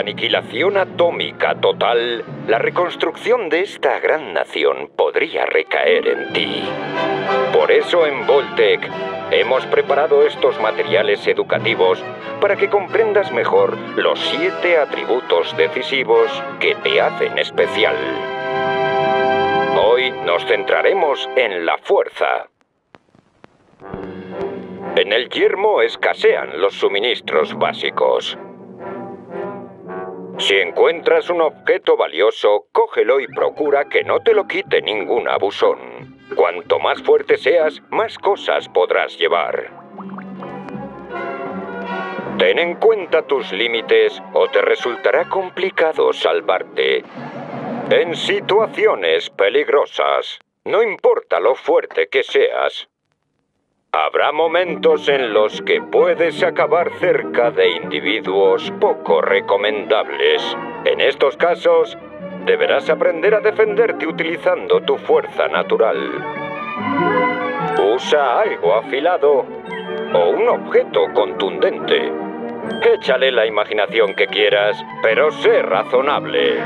aniquilación atómica total, la reconstrucción de esta gran nación podría recaer en ti. Por eso en Voltec hemos preparado estos materiales educativos para que comprendas mejor los siete atributos decisivos que te hacen especial. Hoy nos centraremos en la fuerza. En el yermo escasean los suministros básicos. Si encuentras un objeto valioso, cógelo y procura que no te lo quite ningún abusón. Cuanto más fuerte seas, más cosas podrás llevar. Ten en cuenta tus límites o te resultará complicado salvarte. En situaciones peligrosas, no importa lo fuerte que seas, Habrá momentos en los que puedes acabar cerca de individuos poco recomendables. En estos casos, deberás aprender a defenderte utilizando tu fuerza natural. Usa algo afilado o un objeto contundente. Échale la imaginación que quieras, pero sé razonable.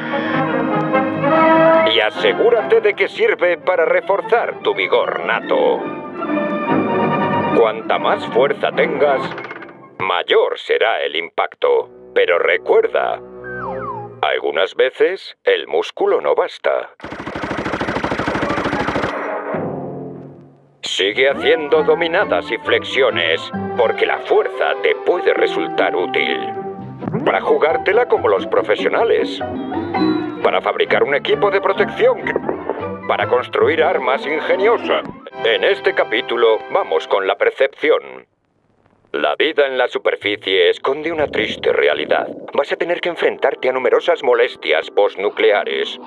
Y asegúrate de que sirve para reforzar tu vigor nato. Cuanta más fuerza tengas, mayor será el impacto. Pero recuerda, algunas veces el músculo no basta. Sigue haciendo dominadas y flexiones, porque la fuerza te puede resultar útil. Para jugártela como los profesionales. Para fabricar un equipo de protección. Para construir armas ingeniosas. En este capítulo vamos con la percepción. La vida en la superficie esconde una triste realidad. Vas a tener que enfrentarte a numerosas molestias postnucleares.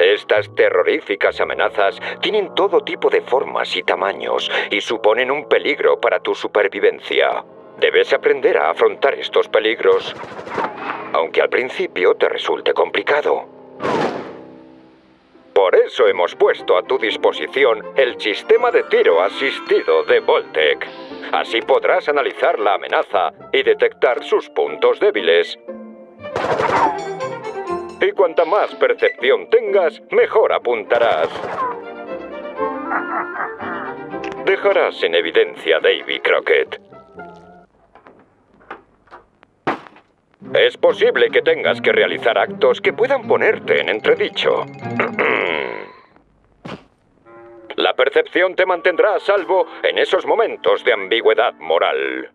Estas terroríficas amenazas tienen todo tipo de formas y tamaños y suponen un peligro para tu supervivencia. Debes aprender a afrontar estos peligros, aunque al principio te resulte complicado. Eso hemos puesto a tu disposición el sistema de tiro asistido de Voltec. Así podrás analizar la amenaza y detectar sus puntos débiles. Y cuanta más percepción tengas, mejor apuntarás. Dejarás en evidencia Davy Crockett. Es posible que tengas que realizar actos que puedan ponerte en entredicho. Percepción te mantendrá a salvo en esos momentos de ambigüedad moral.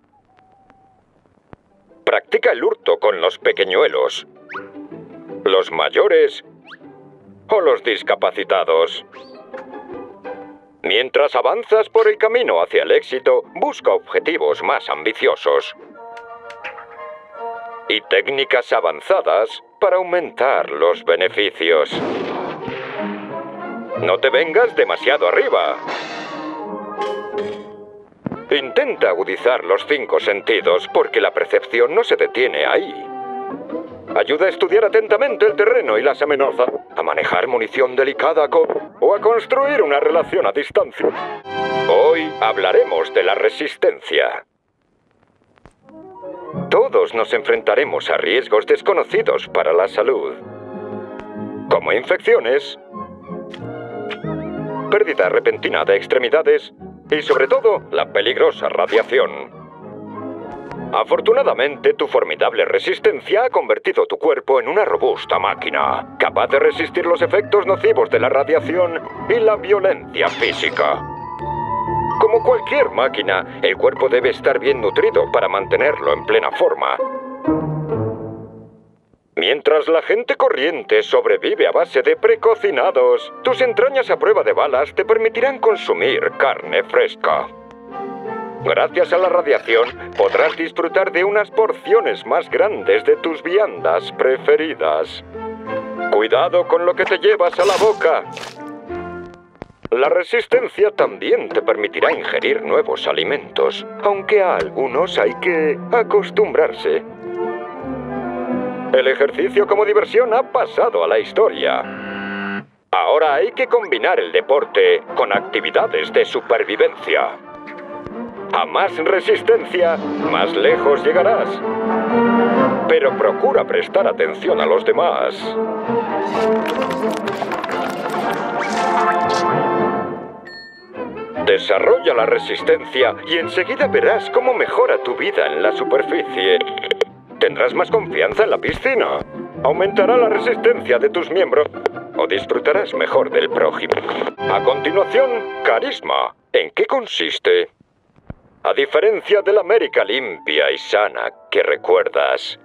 Practica el hurto con los pequeñuelos, los mayores o los discapacitados. Mientras avanzas por el camino hacia el éxito, busca objetivos más ambiciosos y técnicas avanzadas para aumentar los beneficios. No te vengas demasiado arriba. Intenta agudizar los cinco sentidos porque la percepción no se detiene ahí. Ayuda a estudiar atentamente el terreno y las amenazas, a manejar munición delicada o a construir una relación a distancia. Hoy hablaremos de la resistencia. Todos nos enfrentaremos a riesgos desconocidos para la salud, como infecciones, pérdida repentina de extremidades y sobre todo la peligrosa radiación. Afortunadamente, tu formidable resistencia ha convertido tu cuerpo en una robusta máquina, capaz de resistir los efectos nocivos de la radiación y la violencia física. Como cualquier máquina, el cuerpo debe estar bien nutrido para mantenerlo en plena forma. Mientras la gente corriente sobrevive a base de precocinados, tus entrañas a prueba de balas te permitirán consumir carne fresca. Gracias a la radiación, podrás disfrutar de unas porciones más grandes de tus viandas preferidas. Cuidado con lo que te llevas a la boca. La resistencia también te permitirá ingerir nuevos alimentos, aunque a algunos hay que acostumbrarse. El ejercicio como diversión ha pasado a la historia. Ahora hay que combinar el deporte con actividades de supervivencia. A más resistencia, más lejos llegarás. pero procura prestar atención a los demás. Desarrolla la resistencia y enseguida verás cómo mejora tu vida en la superficie. Tendrás más confianza en la piscina. Aumentará la resistencia de tus miembros o disfrutarás mejor del prójimo. A continuación, carisma. ¿En qué consiste? A diferencia de la América limpia y sana que recuerdas,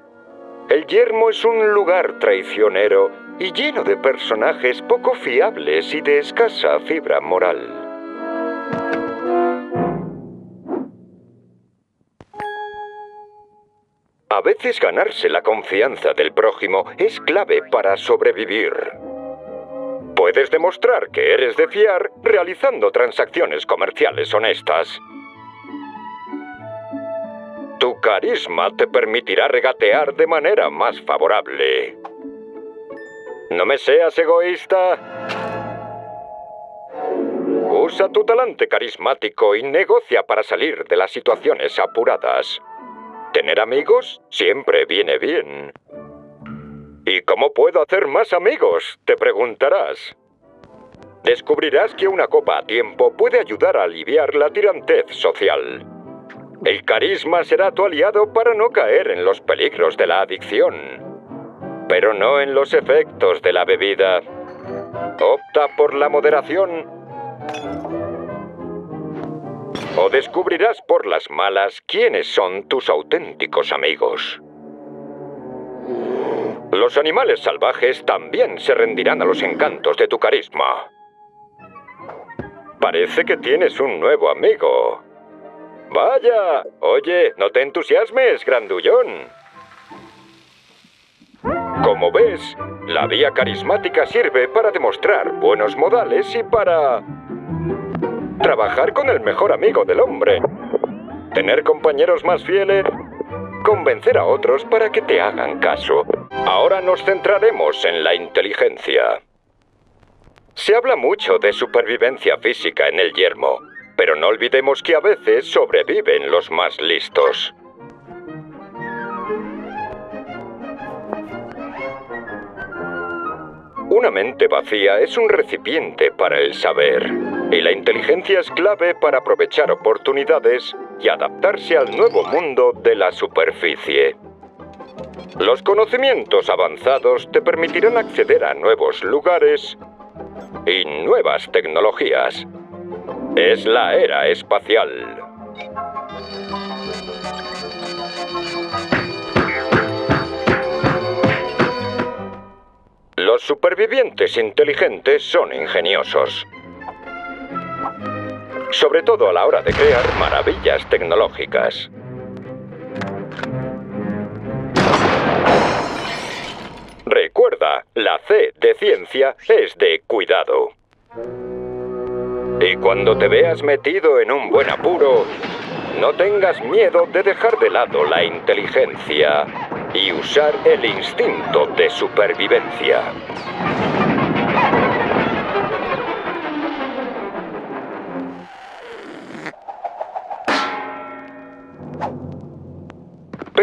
el yermo es un lugar traicionero y lleno de personajes poco fiables y de escasa fibra moral. Ganarse la confianza del prójimo es clave para sobrevivir. Puedes demostrar que eres de fiar realizando transacciones comerciales honestas. Tu carisma te permitirá regatear de manera más favorable. No me seas egoísta. Usa tu talante carismático y negocia para salir de las situaciones apuradas. Tener amigos siempre viene bien. ¿Y cómo puedo hacer más amigos? Te preguntarás. Descubrirás que una copa a tiempo puede ayudar a aliviar la tirantez social. El carisma será tu aliado para no caer en los peligros de la adicción, pero no en los efectos de la bebida. Opta por la moderación o descubrirás por las malas quiénes son tus auténticos amigos. Los animales salvajes también se rendirán a los encantos de tu carisma. Parece que tienes un nuevo amigo. Vaya, oye, no te entusiasmes, grandullón. Como ves, la vía carismática sirve para demostrar buenos modales y para trabajar con el mejor amigo del hombre, tener compañeros más fieles, convencer a otros para que te hagan caso. Ahora nos centraremos en la inteligencia. Se habla mucho de supervivencia física en el yermo, pero no olvidemos que a veces sobreviven los más listos. Una mente vacía es un recipiente para el saber, y la inteligencia es clave para aprovechar oportunidades y adaptarse al nuevo mundo de la superficie. Los conocimientos avanzados te permitirán acceder a nuevos lugares y nuevas tecnologías. Es la era espacial. Los supervivientes inteligentes son ingeniosos. Sobre todo a la hora de crear maravillas tecnológicas. Recuerda, la C de ciencia es de cuidado. Y cuando te veas metido en un buen apuro, no tengas miedo de dejar de lado la inteligencia y usar el instinto de supervivencia.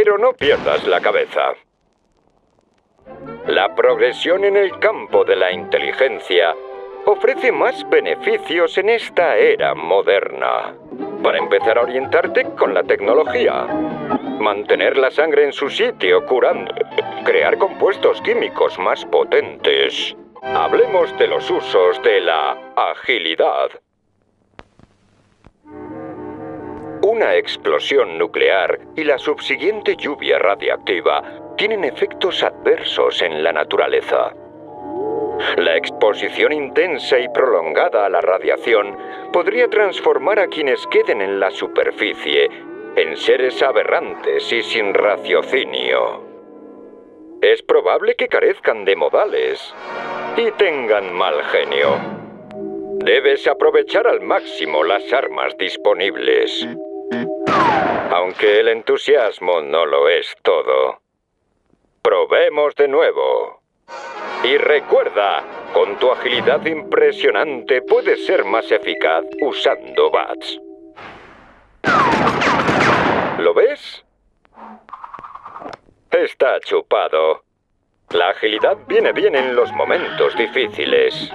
Pero no pierdas la cabeza. La progresión en el campo de la inteligencia ofrece más beneficios en esta era moderna. Para empezar a orientarte con la tecnología, mantener la sangre en su sitio curando, crear compuestos químicos más potentes. Hablemos de los usos de la agilidad. Una explosión nuclear y la subsiguiente lluvia radiactiva tienen efectos adversos en la naturaleza. La exposición intensa y prolongada a la radiación podría transformar a quienes queden en la superficie en seres aberrantes y sin raciocinio. Es probable que carezcan de modales y tengan mal genio. Debes aprovechar al máximo las armas disponibles. Aunque el entusiasmo no lo es todo. Probemos de nuevo. Y recuerda, con tu agilidad impresionante puedes ser más eficaz usando bats. ¿Lo ves? Está chupado. La agilidad viene bien en los momentos difíciles.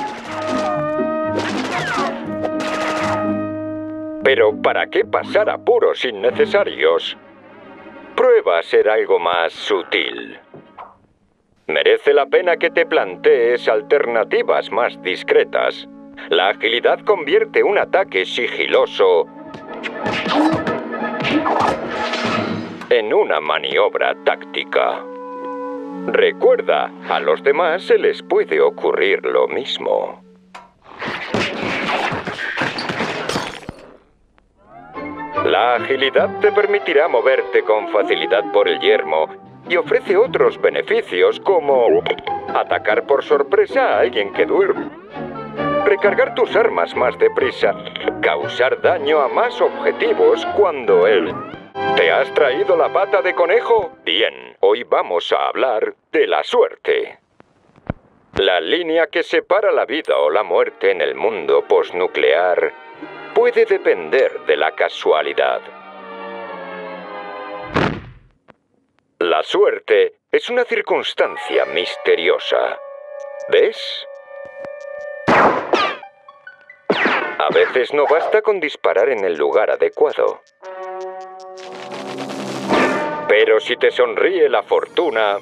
Pero ¿para qué pasar apuros innecesarios? Prueba a ser algo más sutil. Merece la pena que te plantees alternativas más discretas. La agilidad convierte un ataque sigiloso en una maniobra táctica. Recuerda, a los demás se les puede ocurrir lo mismo. La agilidad te permitirá moverte con facilidad por el yermo y ofrece otros beneficios como atacar por sorpresa a alguien que duerme, recargar tus armas más deprisa, causar daño a más objetivos cuando él... ¿Te has traído la pata de conejo? Bien, hoy vamos a hablar de la suerte. La línea que separa la vida o la muerte en el mundo postnuclear puede depender de la casualidad. La suerte es una circunstancia misteriosa. ¿Ves? A veces no basta con disparar en el lugar adecuado. Pero si te sonríe la fortuna,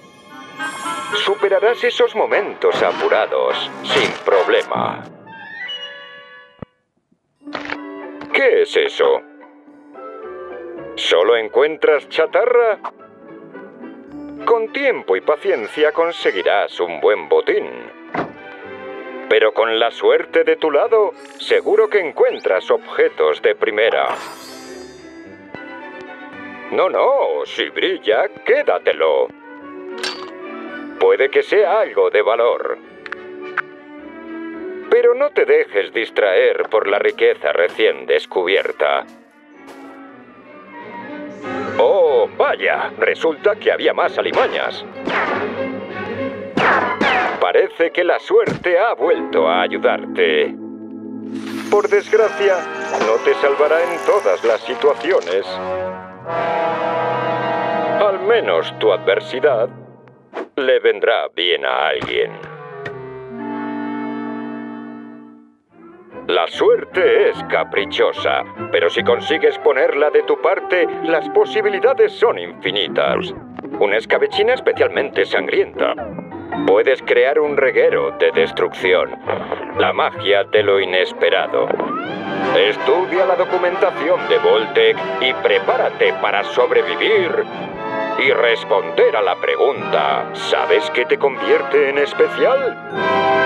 superarás esos momentos apurados sin problema. ¿Qué es eso? ¿Solo encuentras chatarra? Con tiempo y paciencia conseguirás un buen botín. Pero con la suerte de tu lado, seguro que encuentras objetos de primera. No, no, si brilla, quédatelo. Puede que sea algo de valor. Pero no te dejes distraer por la riqueza recién descubierta. ¡Oh, vaya! Resulta que había más alimañas. Parece que la suerte ha vuelto a ayudarte. Por desgracia, no te salvará en todas las situaciones. Al menos tu adversidad le vendrá bien a alguien. La suerte es caprichosa, pero si consigues ponerla de tu parte, las posibilidades son infinitas. Una escabechina especialmente sangrienta. Puedes crear un reguero de destrucción. La magia de lo inesperado. Estudia la documentación de Voltec y prepárate para sobrevivir y responder a la pregunta, ¿sabes qué te convierte en especial?